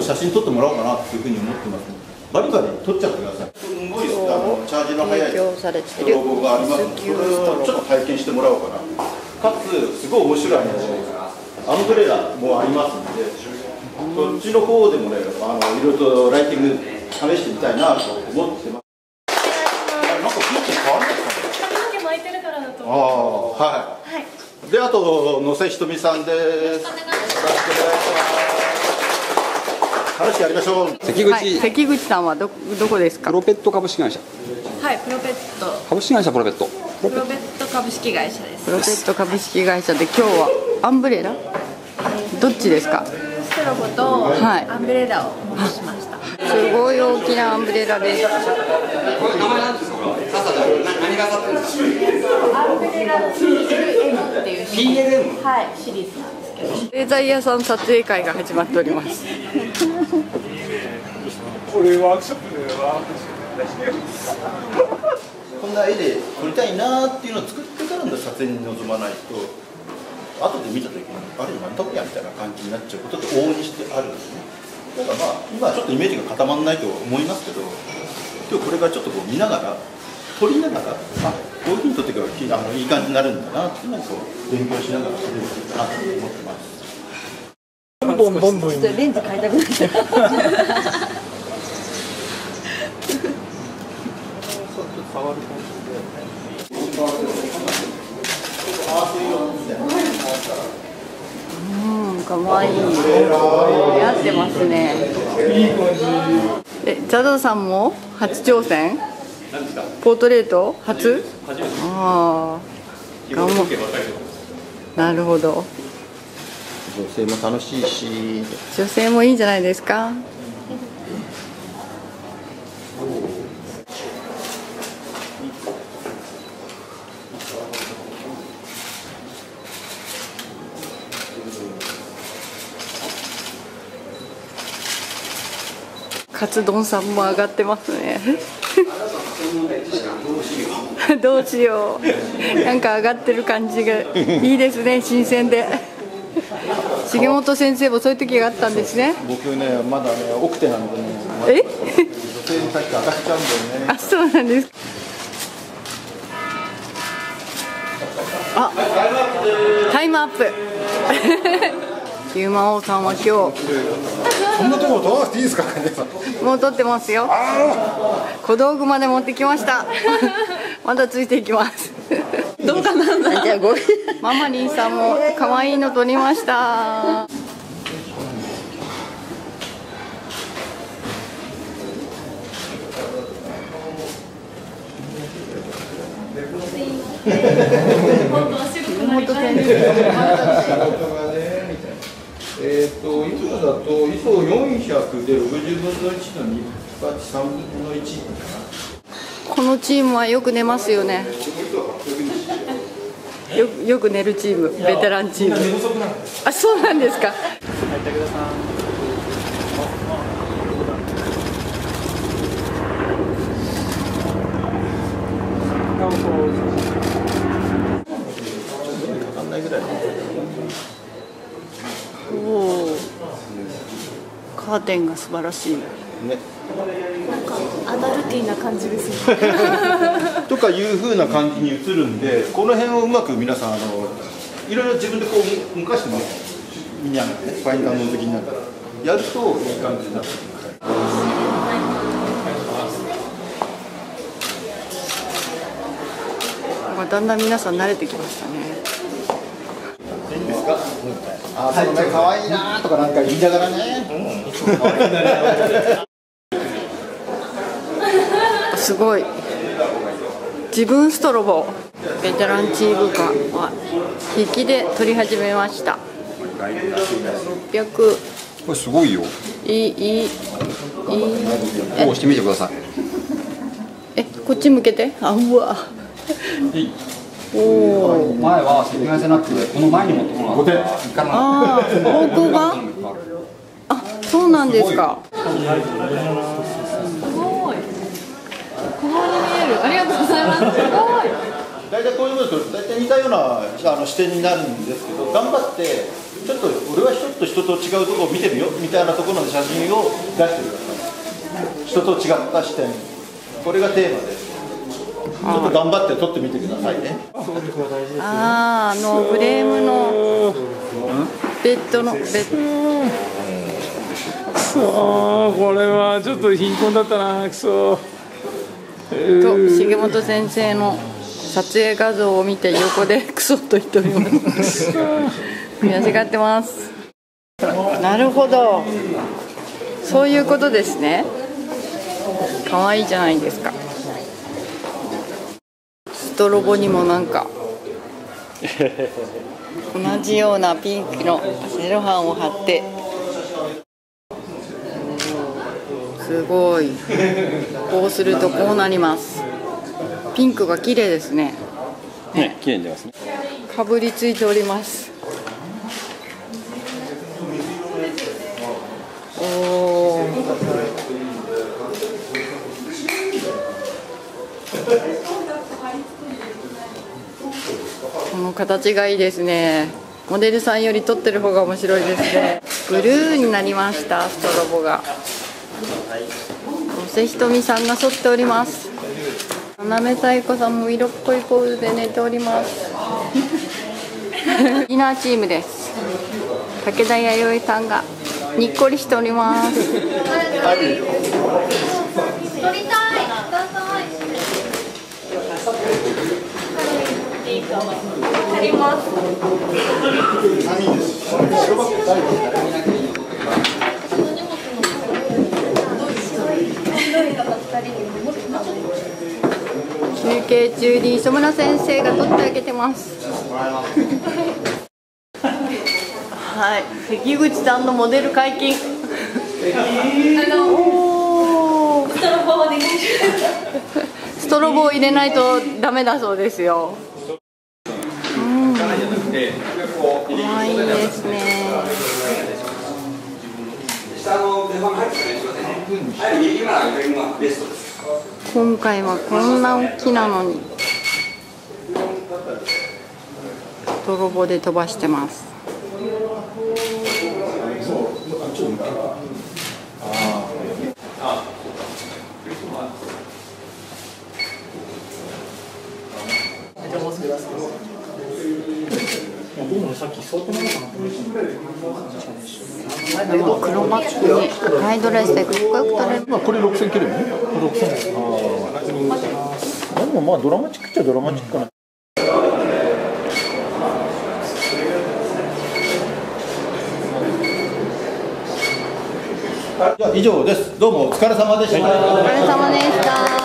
を写真撮ってもらおうかなっていうふうに思ってます。バリバリ撮っちゃってください。すごいあのチャージの速い提供されてストるロボがありますので。それをちょっと体験してもらおうかな。かつすごい面白いあのアンブレラもありますんでそっちの方でもねあのいろいろとライティング試してみたいなと思ってます。あれなんか雰囲気変わるんですかね。髪の毛巻い。てるからだと思うああはい、であと野瀬ひとみさんです。よろしくお願いします話やりましょう。関口、はい、関口さんはどどこですか？プロペット株式会社。はいプロペット。株式会社プロペット。プロペット株式会社です。プロペット株式会社で今日はアンブレラ？どっちですか？ストロボとはい。アンブレラをお持ちしました、すごい大きなアンブレラです。これ名前なんですか？傘だ何が当たってるんですかアンブレラ PLM っていう PLM はい。シリーズなんですけど。デザイアさん撮影会が始まっておりますこんな絵で撮りたいなーっていうのを作ってからの撮影に臨まないと後で見た時にあれ何だこりゃみたいな感じになっちゃうことって往々にしてあるんですね。だからまあ今はちょっとイメージが固まらないと思いますけど今日これからちょっとこう見ながら撮りながらあこういうふうに撮っていけばきあのいい感じになるんだなっていうのをこう勉強しながら撮れるかなと思ってます。レンズ買いたくなっちゃううん、かわいい。似合ってますね。え、ザドさんも初挑戦？ポートレート？初？ああ。頑張なるほど。女性も楽しいし女性もいいんじゃないですか？カツ丼さんも上がってますね。どうしよう。なんか上がってる感じがいいですね、新鮮で。重本先生もそういう時があったんですね。僕ねまだね奥手なんでねえ？あ、そうなんです。あ、タイムアップ。ヒューマン王さんは今そんなところ撮らなくていいですか？もう撮ってますよ。小道具まで持ってきました。まだついていきます。どうかなんだ。じゃあごママリンさんも可愛いの撮りました。本当は白くなりたいですえっと、いつもだと ISO400 で60分の1の2バチ3分の1かこのチームはよく寝ますよね。よよく寝るチーム、ベテランチーム。あ、そうなんですか。なかんないぐらいおお。カーテンが素晴らしい。ねアダルティーな感じですね とかいう風な感じに映るんでこの辺をうまく皆さんあのいろいろ自分でこう動かしても見ながらねファインダーの時にながらやるといい感じになってくるまあだんだん皆さん慣れてきましたね。あその目可愛いなとかなんか言いながらね、すごい。自分ストロボ。ベテランチームがあ引きで取り始めました。600これすごいよ。いいいいいい。え。押してみてください。えこっち向けて。あうわおお前は赤外線なくてこの前に持ってこなかったからああ方向があそうなんですか。すごい。小顔に見える。ありがとうございます。すごい。大体こういうのと大体似たようなあの視点になるんですけど頑張ってちょっと俺は人と人と違うところを見てるよみたいなところの写真を出してください。人と違った視点。これがテーマですちょっと頑張って撮ってみてくださいね。あああのフレームのベッドのベッああこれはちょっと貧困だったなくそと重本先生の撮影画像を見て横で クソと言っております。悔しがってます。なるほど。そういうことですね。可愛いじゃないですかストロボにもなんか同じようなピンクのセロハンを貼って。すごい。こうするとこうなります。ピンクが綺麗ですね。ね綺麗に出ますね。かぶりついております。おお形がいいですね。モデルさんより撮ってる方が面白いですね。ブルーになりましたストロボが。瀬ひとみさんが沿っております。斜め太鼓さんも色っぽいポーズで寝ております。ディナーチームです。武田弥生さんがにっこりしております。休憩中に磯村先生が撮ってあげてます。はい。関口さんのモデル解禁。ストロボを入れないとダメだそうですよ。うん可愛いですね。下の出番入ってない。ですよねはい。今の上がベストです今回はこんな大きなのに泥棒で飛ばしてますでも黒マに赤いドレスでかっこよく撮れるまあこれ6000切るよね。6000ああでもまあドラマチックっちゃドラマチックかな、じゃあ以上です。どうもお疲れ様でした、お疲れ様で